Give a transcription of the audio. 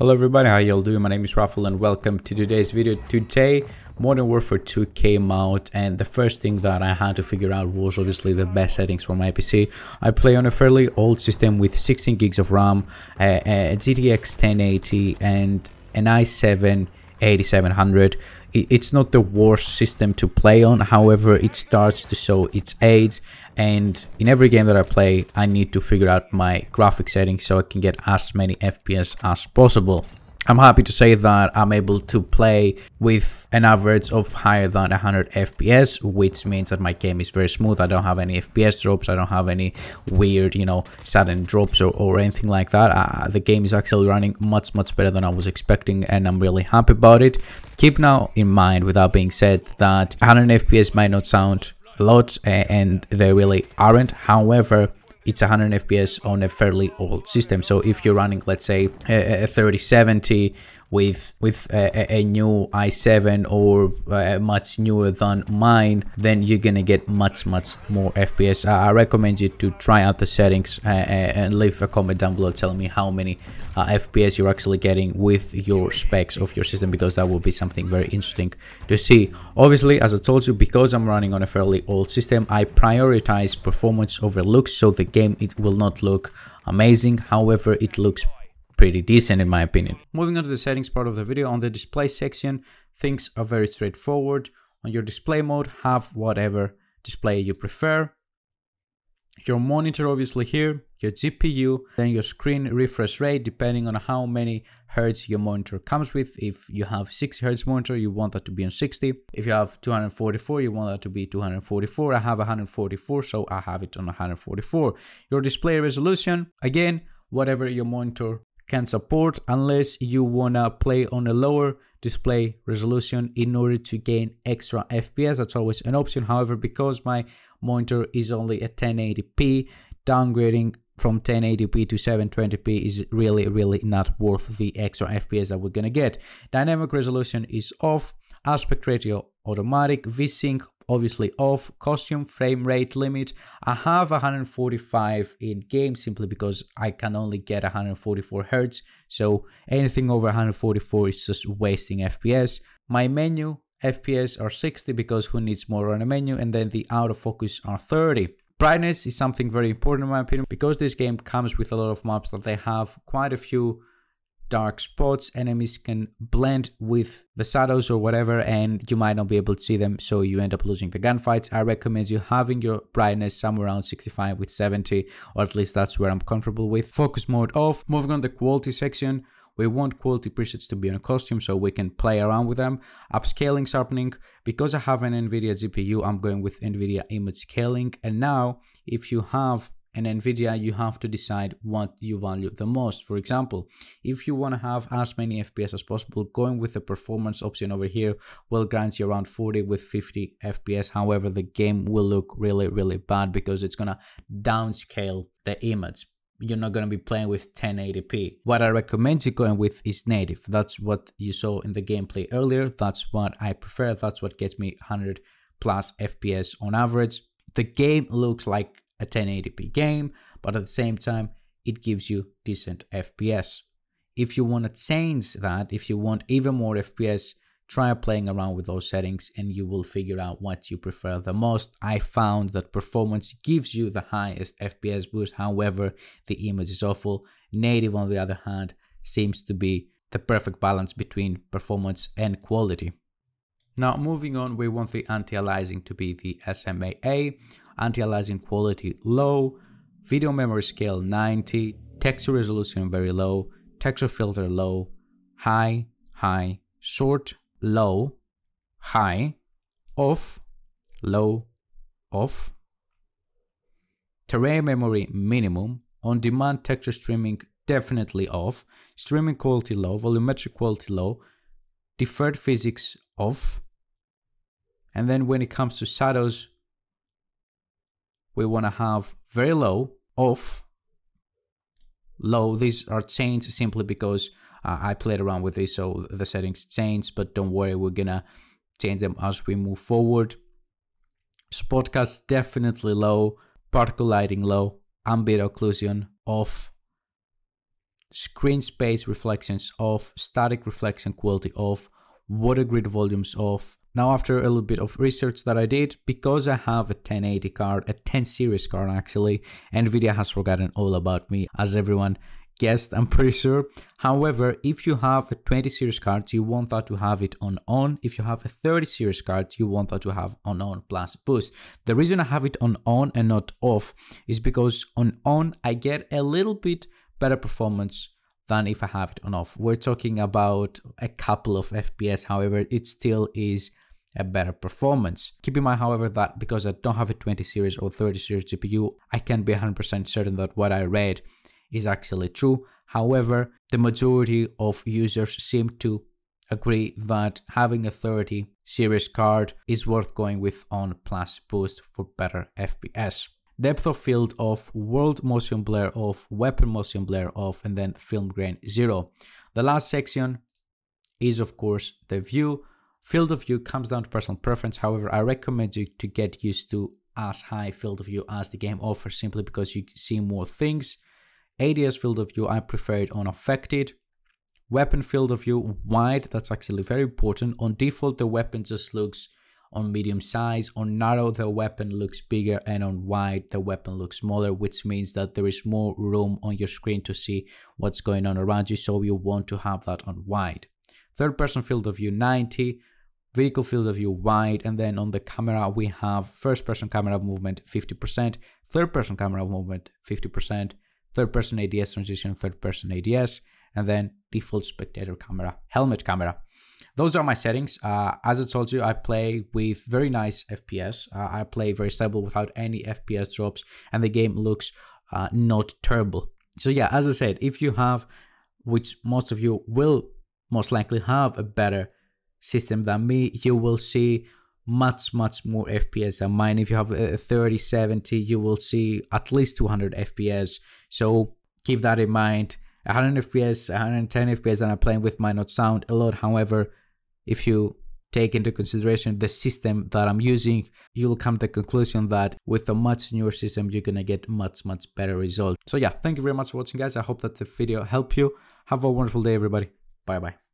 Hello everybody, how y'all doing? My name is Rafael and welcome to today's video. Today, Modern Warfare 2 came out and the first thing that I had to figure out was obviously the best settings for my PC. I play on a fairly old system with 16 gigs of RAM, uh, uh, a, a GTX 1080 and an i7 8700 it's not the worst system to play on however it starts to show its age and in every game that I play I need to figure out my graphic settings so I can get as many FPS as possible. I'm happy to say that I'm able to play with an average of higher than 100 FPS, which means that my game is very smooth. I don't have any FPS drops. I don't have any weird, you know, sudden drops or, or anything like that. Uh, the game is actually running much, much better than I was expecting, and I'm really happy about it. Keep now in mind, without being said, that 100 FPS might not sound a lot, and they really aren't. However, it's 100 fps on a fairly old system. So if you're running let's say a, a 3070 with with a, a, new i7 or uh, much newer than mine then you're gonna get much much more fps i recommend you to try out the settings uh, uh, and leave a comment down below telling me how many uh, fps you're actually getting with your specs of your system because that will be something very interesting to see. Obviously as i told you because i'm running on a fairly old system i prioritize performance over looks so the game it will not look amazing. However it looks pretty decent in my opinion. Moving on to the settings part of the video, on the display section, things are very straightforward. On your display mode, have whatever display you prefer. Your monitor obviously here, your GPU, then your screen refresh rate depending on how many hertz your monitor comes with. If you have 60 hertz monitor, you want that to be on 60. If you have 244, you want that to be 244. I have 144, so I have it on 144. Your display resolution, again, whatever your monitor can support unless you wanna play on a lower display resolution in order to gain extra FPS. That's always an option. However, because my monitor is only a 1080p, downgrading from 1080p to 720p is really, really not worth the extra FPS that we're gonna get. Dynamic resolution is off, aspect ratio automatic, VSync obviously off costume frame rate limit. I have 145 in game simply because i can only get 144 hertz. So anything over 144 is just wasting fps my menu fps are 60 because who needs more on a menu? And then the out of focus are 30 brightness is something very important in my opinion because this game comes with a lot of maps that they have quite a few dark spots enemies can blend with the shadows or whatever and you might not be able to see them so you end up losing the gunfights i recommend you having your brightness somewhere around 65 with 70 or at least that's where i'm comfortable with focus mode off moving on the quality section we want quality presets to be on a costume so we can play around with them. Upscaling sharpening, because I have an NVIDIA GPU, I'm going with NVIDIA image scaling. And now, if you have and NVIDIA, you have to decide what you value the most. For example, if you want to have as many FPS as possible, going with the performance option over here will grant you around 40 with 50 FPS. However, the game will look really, really bad because it's going to downscale the image. You're not going to be playing with 1080p. What I recommend you going with is native. That's what you saw in the gameplay earlier. That's what I prefer. That's what gets me 100 plus FPS on average. The game looks like a 1080p game, but at the same time, it gives you decent FPS. If you want to change that, if you want even more FPS, try playing around with those settings and you will figure out what you prefer the most. I found that performance gives you the highest FPS boost, however, the image is awful. Native, on the other hand, seems to be the perfect balance between performance and quality. Now, moving on, we want the anti-aliasing to be the SMAA anti-aliasing quality low, video memory scale 90, texture resolution very low, texture filter low, high, high, short, low, high, off, low, off, terrain memory minimum, on-demand texture streaming definitely off, streaming quality low, volumetric quality low, deferred physics off, and then when it comes to shadows, we want to have very low, off, low. These are changed simply because uh, I played around with this, so the settings change, but don't worry, we're gonna change them as we move forward. Spot Cache definitely low, particle lighting low, ambient occlusion off, screen space reflections off, static reflection quality off, weather grid volumes off. Now after a little bit of research that I did, because I have a 1080 card, a 10 series card actually, Nvidia has forgotten all about me as everyone guessed, I'm pretty sure. However, if you have a 20 series card, you want that to have it on on. If you have a 30 series card, you want that to have on on plus boost. The reason I have it on on and not off is because on on I get a little bit better performance than if I have it on off. We're talking about a couple of FPS, however, it still is a better performance. Keep in mind, however, that because I don't have a 20 series or 30 series GPU, I can't be 100% certain that what I read is actually true. However, the majority of users seem to agree that having a 30 series card is worth going with on plus boost for better FPS. Depth of field off, world motion blur off, weapon motion blur off, and then film grain zero. The last section is of course the view. Field of view comes down to personal preference. However, I recommend you to get used to as high field of view as the game offers simply because you see more things ADS field of view, I prefer it on affected. Weapon field of view, wide, that's actually very important. On default, the weapon just looks on medium size. On narrow, the weapon looks bigger and on wide, the weapon looks smaller, which means that there is more room on your screen to see what's going on around you. So you want to have that on wide. Third person field of view 90, vehicle field of view wide, and then on the camera, we have first person camera movement 50%, third person camera movement 50%, third person ADS transition, third person ADS, and then default spectator camera, helmet camera. Those are my settings. Uh, as I told you, I play with very nice FPS. Uh, I play very stable without any FPS drops, and the game looks uh, not terrible. So yeah, as I said, if you have, which most of you will most likely have a better system than me, you will see much much more fps than mine. If you have uh, a 3070 you will see at least 200 fps so keep that in mind. 100 fps 110 fps and i'm playing with might not sound a lot. However if you take into consideration the system that i'm using you'll come to the conclusion that with a much newer system you're gonna get much much better results. So yeah thank you very much for watching guys. I hope that the video helped you. Have a wonderful day everybody. Bye bye